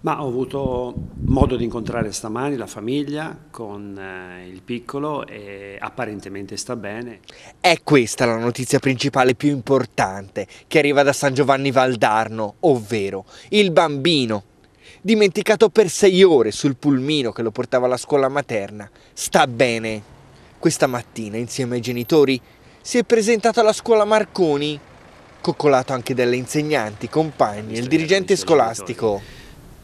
Ma ho avuto modo di incontrare stamani la famiglia con eh, il piccolo e apparentemente sta bene. È questa la notizia principale più importante che arriva da San Giovanni Valdarno, ovvero il bambino, dimenticato per sei ore sul pulmino che lo portava alla scuola materna, sta bene. Questa mattina, insieme ai genitori, si è presentato alla scuola Marconi, coccolato anche dalle insegnanti, compagni e il dirigente scolastico.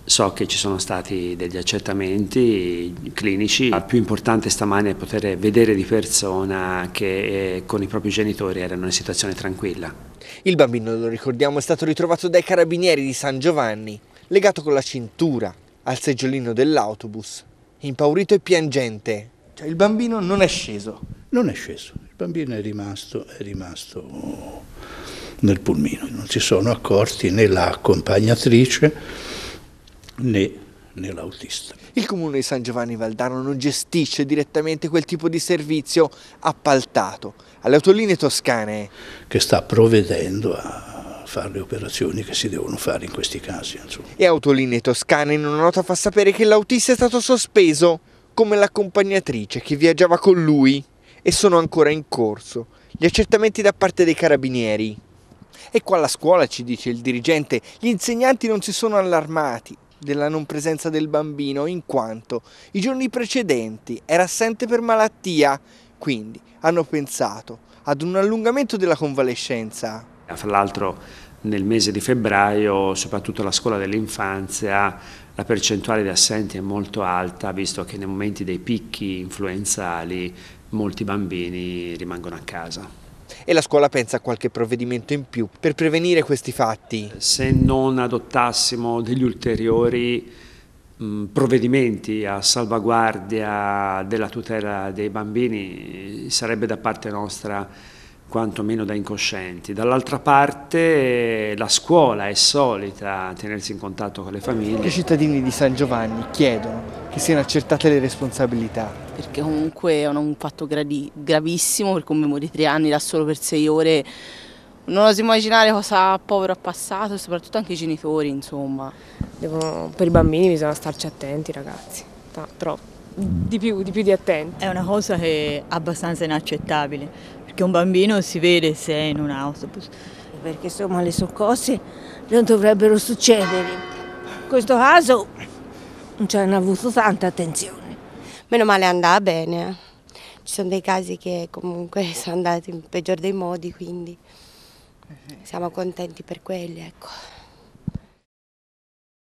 So che ci sono stati degli accertamenti clinici, il più importante stamani è poter vedere di persona che eh, con i propri genitori erano in situazione tranquilla. Il bambino, lo ricordiamo, è stato ritrovato dai carabinieri di San Giovanni, legato con la cintura al seggiolino dell'autobus, impaurito e piangente. Cioè il bambino non è sceso. Non è sceso, il bambino è rimasto, è rimasto nel pulmino, non si sono accorti né l'accompagnatrice né, né l'autista. Il comune di San Giovanni Valdano non gestisce direttamente quel tipo di servizio appaltato alle autolinee toscane. Che sta provvedendo a fare le operazioni che si devono fare in questi casi. Insomma. E Autolinee Toscane in una nota fa sapere che l'autista è stato sospeso, come l'accompagnatrice che viaggiava con lui, e sono ancora in corso gli accertamenti da parte dei carabinieri. E qua alla scuola, ci dice il dirigente, gli insegnanti non si sono allarmati, della non presenza del bambino in quanto i giorni precedenti era assente per malattia, quindi hanno pensato ad un allungamento della convalescenza. Fra l'altro nel mese di febbraio, soprattutto la scuola dell'infanzia, la percentuale di assenti è molto alta, visto che nei momenti dei picchi influenzali molti bambini rimangono a casa e la scuola pensa a qualche provvedimento in più per prevenire questi fatti. Se non adottassimo degli ulteriori mh, provvedimenti a salvaguardia della tutela dei bambini sarebbe da parte nostra quantomeno da incoscienti. Dall'altra parte la scuola è solita tenersi in contatto con le famiglie. I cittadini di San Giovanni chiedono che siano accertate le responsabilità. Perché comunque è un fatto gravissimo, per comemorare tre anni da solo per sei ore. Non oso immaginare cosa povero ha passato, soprattutto anche i genitori, insomma. Devono, per i bambini bisogna starci attenti, ragazzi. Troppo. Di più, di più di attenti. È una cosa che è abbastanza inaccettabile, perché un bambino si vede se è in un autobus. Perché insomma le soccorse non dovrebbero succedere. In questo caso non ci hanno avuto tanta attenzione. Meno male andava bene. Ci sono dei casi che comunque sono andati in peggior dei modi, quindi siamo contenti per quelli. Ecco.